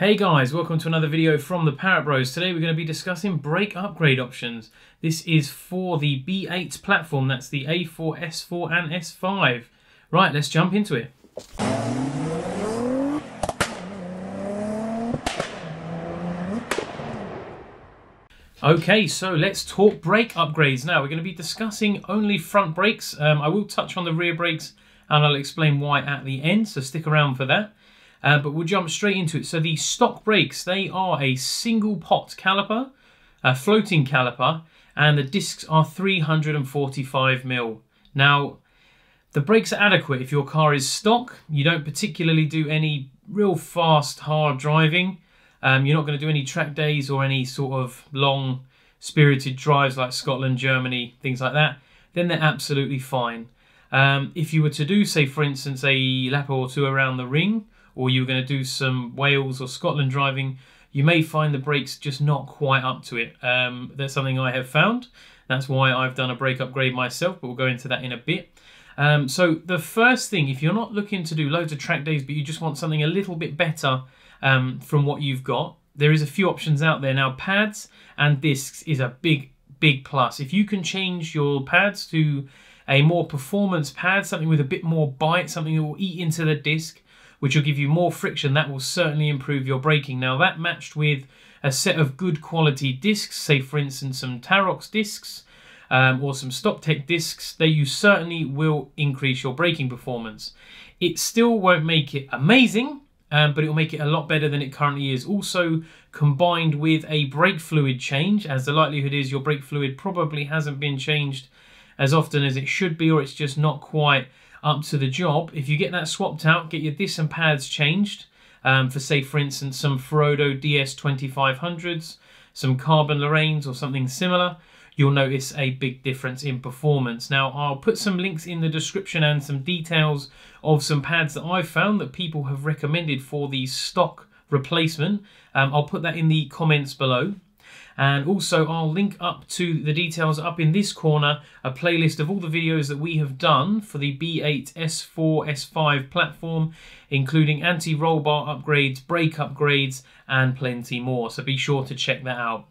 Hey guys, welcome to another video from the Parrott Bros. Today we're going to be discussing brake upgrade options. This is for the B8 platform, that's the A4, S4 and S5. Right, let's jump into it. Okay, so let's talk brake upgrades now. We're going to be discussing only front brakes. Um, I will touch on the rear brakes and I'll explain why at the end, so stick around for that. Uh, but we'll jump straight into it. So the stock brakes, they are a single pot caliper, a floating caliper, and the discs are 345 mil. Now, the brakes are adequate if your car is stock. You don't particularly do any real fast, hard driving. Um, you're not going to do any track days or any sort of long, spirited drives like Scotland, Germany, things like that. Then they're absolutely fine. Um, if you were to do, say, for instance, a lap or two around the ring, or you're going to do some Wales or Scotland driving, you may find the brakes just not quite up to it. Um, that's something I have found. That's why I've done a brake upgrade myself, but we'll go into that in a bit. Um, so the first thing, if you're not looking to do loads of track days, but you just want something a little bit better um, from what you've got, there is a few options out there. Now, pads and discs is a big, big plus. If you can change your pads to a more performance pad, something with a bit more bite, something that will eat into the disc, which will give you more friction. That will certainly improve your braking. Now that matched with a set of good quality discs, say for instance some Tarox discs um, or some StopTech discs, they you certainly will increase your braking performance. It still won't make it amazing, um, but it will make it a lot better than it currently is. Also, combined with a brake fluid change, as the likelihood is your brake fluid probably hasn't been changed as often as it should be, or it's just not quite up to the job. If you get that swapped out, get your disc and pads changed um, for, say, for instance, some Ferodo DS2500s, some Carbone Lorraines or something similar, you'll notice a big difference in performance. Now, I'll put some links in the description and some details of some pads that I've found that people have recommended for the stock replacement. Um, I'll put that in the comments below. And also I'll link up to the details up in this corner, a playlist of all the videos that we have done for the B8 S4 S5 platform, including anti-roll bar upgrades, brake upgrades, and plenty more. So be sure to check that out.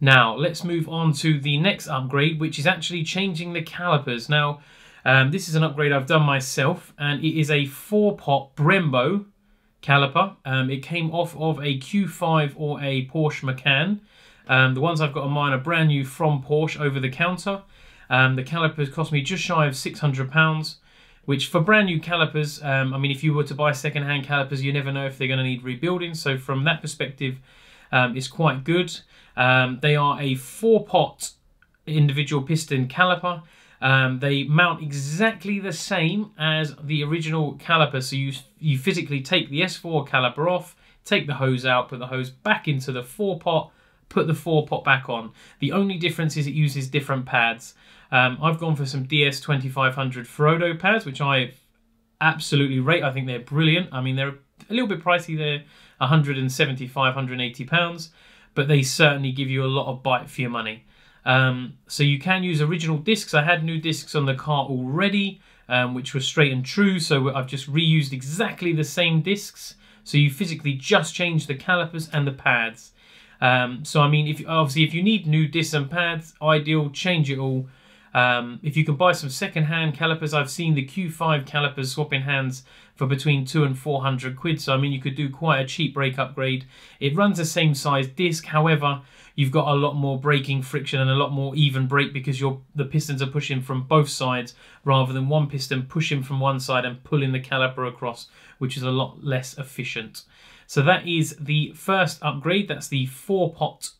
Now, let's move on to the next upgrade, which is actually changing the calipers. Now, um, this is an upgrade I've done myself, and it is a four-pot Brembo caliper. Um, it came off of a Q5 or a Porsche Macan. Um, the ones I've got on mine are brand new from Porsche over the counter. Um, the calipers cost me just shy of £600, which for brand new calipers, um, I mean, if you were to buy second-hand calipers, you never know if they're going to need rebuilding. So from that perspective, um, it's quite good. Um, they are a four-pot individual piston caliper. Um, they mount exactly the same as the original caliper. So you, you physically take the S4 caliper off, take the hose out, put the hose back into the four-pot, put the four pot back on. The only difference is it uses different pads. Um, I've gone for some DS2500 Ferodo pads, which I absolutely rate. I think they're brilliant. I mean, they're a little bit pricey. They're 175, 180 pounds, but they certainly give you a lot of bite for your money. Um, so you can use original discs. I had new discs on the car already, um, which were straight and true. So I've just reused exactly the same discs. So you physically just change the calipers and the pads. Um, so I mean, if obviously if you need new discs and pads, ideal, change it all. Um, if you can buy some second-hand calipers, I've seen the Q5 calipers swapping hands for between two and four hundred quid. So I mean, you could do quite a cheap brake upgrade. It runs the same size disc, however, you've got a lot more braking friction and a lot more even brake because your the pistons are pushing from both sides rather than one piston pushing from one side and pulling the caliper across, which is a lot less efficient. So that is the first upgrade. That's the four pot,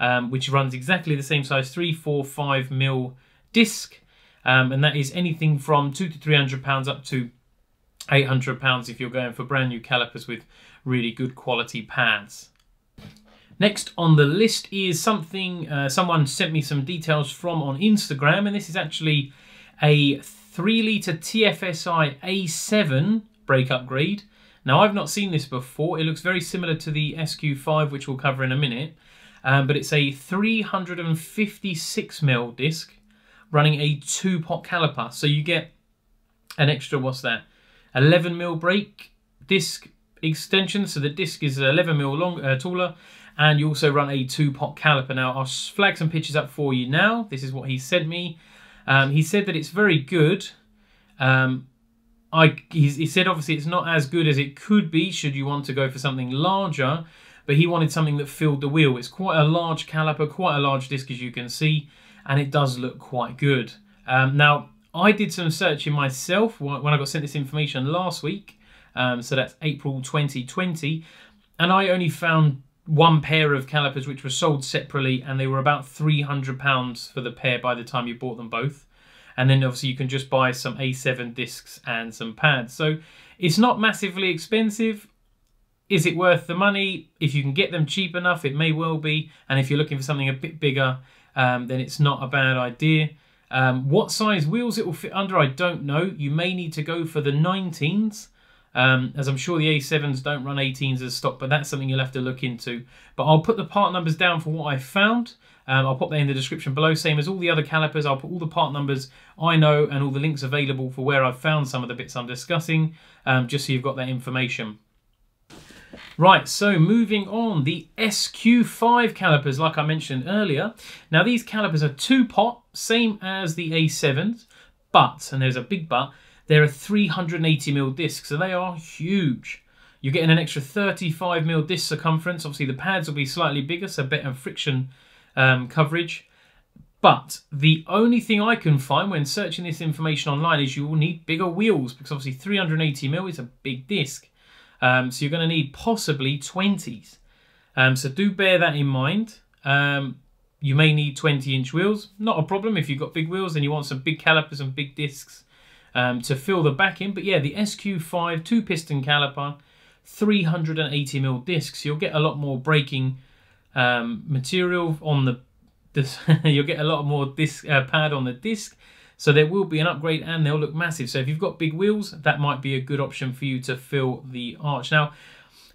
um, which runs exactly the same size, three, four, five mil disc. Um, and that is anything from two to 300 pounds up to 800 pounds if you're going for brand new calipers with really good quality pads. Next on the list is something uh, someone sent me some details from on Instagram, and this is actually a 3 litre TFSI A7 brake upgrade. Now, I've not seen this before. It looks very similar to the SQ5, which we'll cover in a minute. Um, but it's a 356mm disc running a two-pot caliper. So you get an extra, what's that, 11mm brake disc extension, so the disc is 11 mil long, uh, taller, and you also run a two-pot caliper. Now, I'll flag some pictures up for you now. This is what he sent me. Um, he said that it's very good. Um, I he said obviously it's not as good as it could be should you want to go for something larger, but he wanted something that filled the wheel. It's quite a large caliper, quite a large disc as you can see, and it does look quite good. Um, now, I did some searching myself when I got sent this information last week, um, so that's April 2020, and I only found one pair of calipers which were sold separately, and they were about £300 for the pair by the time you bought them both. And then obviously you can just buy some A7 discs and some pads. So it's not massively expensive. Is it worth the money? If you can get them cheap enough, it may well be. And if you're looking for something a bit bigger, um, then it's not a bad idea. Um, what size wheels it will fit under, I don't know. You may need to go for the 19s, um, as I'm sure the A7s don't run 18s as stock, but that's something you'll have to look into. But I'll put the part numbers down for what I found. Um, I'll pop that in the description below, same as all the other calipers. I'll put all the part numbers I know and all the links available for where I've found some of the bits I'm discussing, um, just so you've got that information. Right, so moving on, the SQ5 calipers, like I mentioned earlier. Now, these calipers are two-pot, same as the A7s, but, and there's a big but, they're a 380mm disc, so they are huge. You're getting an extra 35mm disc circumference. Obviously, the pads will be slightly bigger, so better friction um, coverage. But the only thing I can find when searching this information online is you will need bigger wheels, because obviously 380mm is a big disc. Um, so you're going to need possibly 20s. Um, so do bear that in mind. Um, you may need 20 inch wheels. Not a problem if you've got big wheels and you want some big calipers and big discs um, to fill the back in. But yeah, the SQ5 two piston caliper, 380mm discs. You'll get a lot more braking um, material on the this, you'll get a lot more disc uh, pad on the disc so there will be an upgrade and they'll look massive. So if you've got big wheels, that might be a good option for you to fill the arch. Now,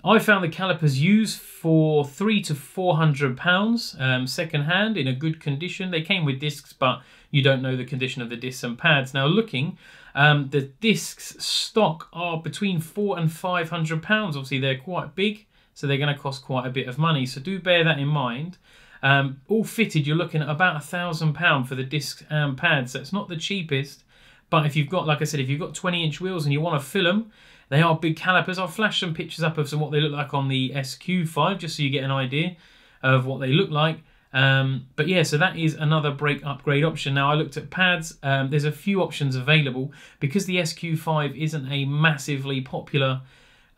I found the calipers used for three to four hundred pounds um, in a good condition. They came with discs, but you don't know the condition of the discs and pads. Now looking, um, the discs stock are between four and five hundred pounds. Obviously, they're quite big, so they're going to cost quite a bit of money. So do bear that in mind. Um, all fitted, you're looking at about a thousand pound for the discs and pads. That's not the cheapest, but if you've got, like I said, if you've got 20 inch wheels and you want to fill them, they are big calipers. I'll flash some pictures up of some what they look like on the SQ5, just so you get an idea of what they look like. Um, but yeah, so that is another brake upgrade option. Now I looked at pads. Um, there's a few options available because the SQ5 isn't a massively popular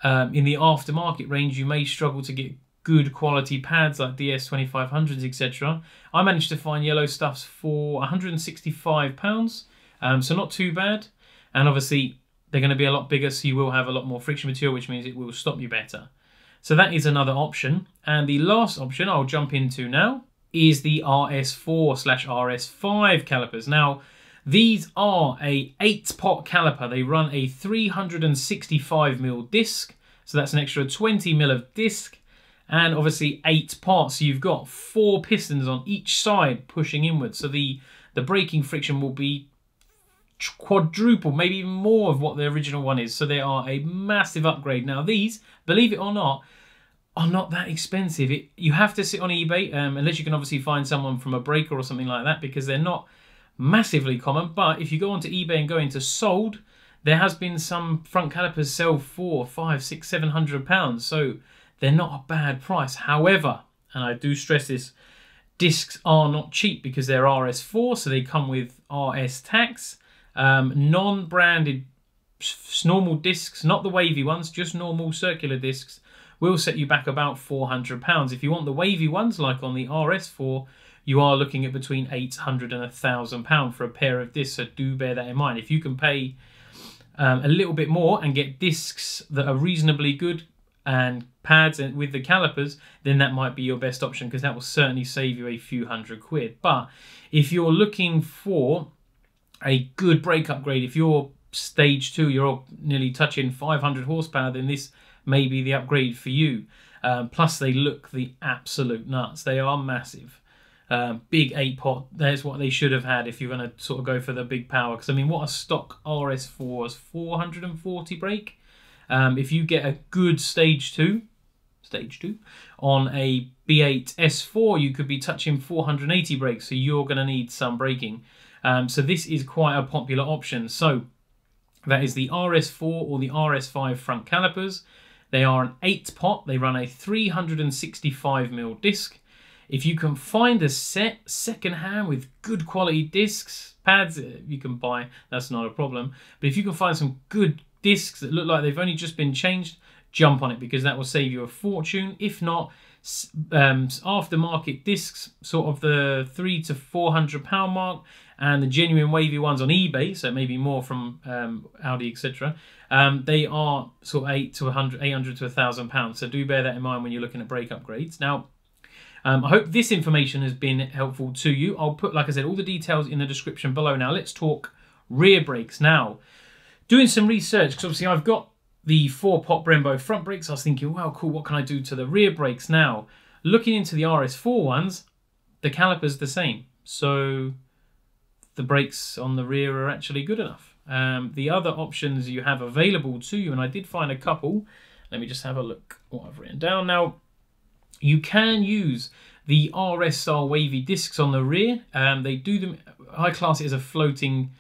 um, in the aftermarket range. You may struggle to get good quality pads like DS2500s, etc. I managed to find yellow stuffs for 165 pounds, um, so not too bad. And obviously they're going to be a lot bigger, so you will have a lot more friction material, which means it will stop you better. So that is another option. And the last option I'll jump into now is the RS4 slash RS5 calipers. Now, these are a 8-pot caliper. They run a 365mm disc, so that's an extra 20mm of disc and obviously eight parts. So you've got four pistons on each side pushing inwards. So the, the braking friction will be quadruple, maybe even more of what the original one is. So they are a massive upgrade. Now these, believe it or not, are not that expensive. It, you have to sit on eBay, um, unless you can obviously find someone from a breaker or something like that, because they're not massively common. But if you go onto eBay and go into sold, there has been some front calipers sell for five, six, seven hundred pounds. So they're not a bad price. However, and I do stress this, discs are not cheap because they're RS4, so they come with RS tax. Um, non-branded normal discs, not the wavy ones, just normal circular discs, will set you back about £400. If you want the wavy ones, like on the RS4, you are looking at between £800 and £1,000 for a pair of discs, so do bear that in mind. If you can pay um, a little bit more and get discs that are reasonably good, and pads and with the calipers, then that might be your best option because that will certainly save you a few hundred quid. But if you're looking for a good brake upgrade, if you're stage two, you're nearly touching 500 horsepower, then this may be the upgrade for you. Um, plus, they look the absolute nuts. They are massive. Um, big 8 pot, there's what they should have had if you're going to sort of go for the big power. Because, I mean, what a stock RS4 is 440 brake Um, if you get a good stage two, stage two, on a B8 S4, you could be touching 480 brakes, so you're going to need some braking. Um, so this is quite a popular option. So that is the RS4 or the RS5 front calipers. They are an 8 pot. They run a 365mm disc. If you can find a set second hand with good quality discs, pads uh, you can buy, that's not a problem. But if you can find some good discs that look like they've only just been changed, jump on it because that will save you a fortune. If not, um, aftermarket discs, sort of the three to four hundred pound mark, and the genuine wavy ones on eBay, so maybe more from um, Audi, etc. Um, they are sort of eight to 100, 800 to a thousand pounds. So do bear that in mind when you're looking at brake upgrades. Now, um, I hope this information has been helpful to you. I'll put, like I said, all the details in the description below. Now, let's talk rear brakes. Now, doing some research, because obviously I've got the four pot Brembo front brakes. I was thinking, well, cool, what can I do to the rear brakes now? Looking into the RS4 ones, the caliper's the same. So the brakes on the rear are actually good enough. Um, the other options you have available to you, and I did find a couple. Let me just have a look what I've written down. Now, you can use the RS style wavy discs on the rear. Um, they do them, I class it as a floating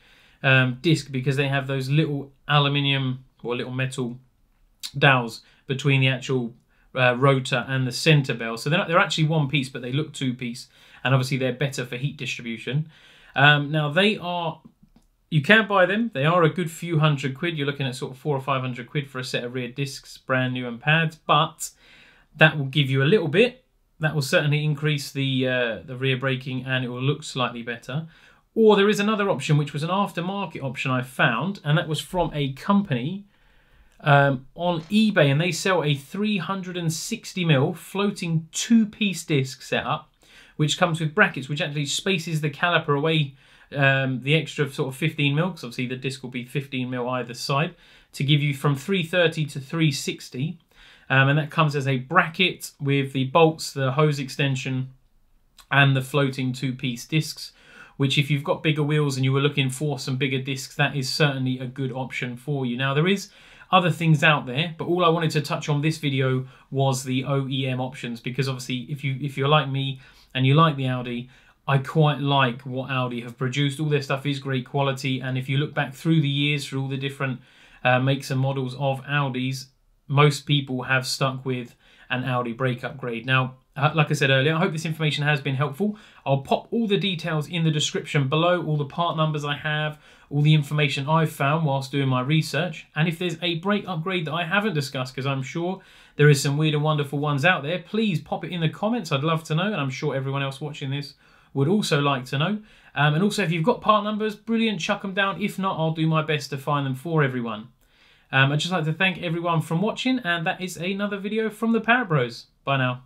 um, disc because they have those little aluminium or little metal dowels between the actual uh, rotor and the center bell. So they're, not, they're actually one piece, but they look two piece. And obviously they're better for heat distribution. Um, now they are, you can buy them. They are a good few hundred quid. You're looking at sort of four or 500 quid for a set of rear discs, brand new and pads. But that will give you a little bit. That will certainly increase the uh, the rear braking and it will look slightly better. Or there is another option, which was an aftermarket option I found, and that was from a company um, on eBay, and they sell a 360mm floating two-piece disc setup, which comes with brackets, which actually spaces the caliper away um, the extra sort of 15 mil, because obviously the disc will be 15 mil either side, to give you from 330 to 360. Um, and that comes as a bracket with the bolts, the hose extension, and the floating two-piece discs which if you've got bigger wheels and you were looking for some bigger discs, that is certainly a good option for you. Now there is other things out there, but all I wanted to touch on this video was the OEM options because obviously if you if you're like me and you like the Audi, I quite like what Audi have produced. All their stuff is great quality, and if you look back through the years through all the different uh, makes and models of Audis, most people have stuck with an Audi brake upgrade. Now, uh, like I said earlier, I hope this information has been helpful. I'll pop all the details in the description below, all the part numbers I have, all the information I've found whilst doing my research. And if there's a brake upgrade that I haven't discussed, because I'm sure there is some weird and wonderful ones out there, please pop it in the comments. I'd love to know, and I'm sure everyone else watching this would also like to know. Um, and also, if you've got part numbers, brilliant, chuck them down. If not, I'll do my best to find them for everyone. Um, I'd just like to thank everyone from watching, and that is another video from the Parrott Bros. Bye now.